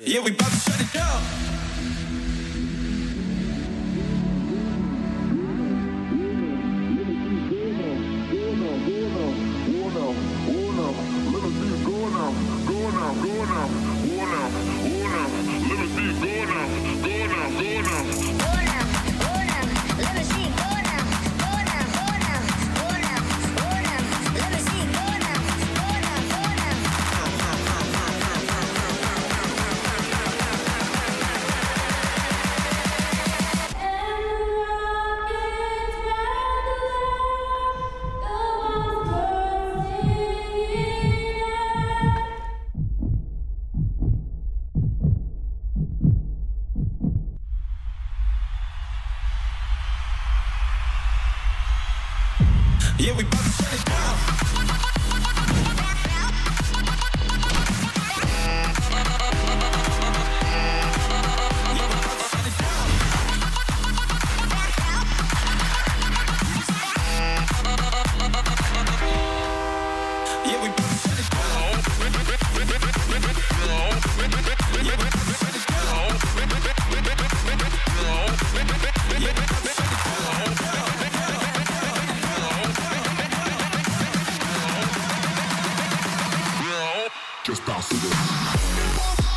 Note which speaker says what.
Speaker 1: Yeah, we about to shut it down. Yeah, we bout to shut it down. Just bounce to this.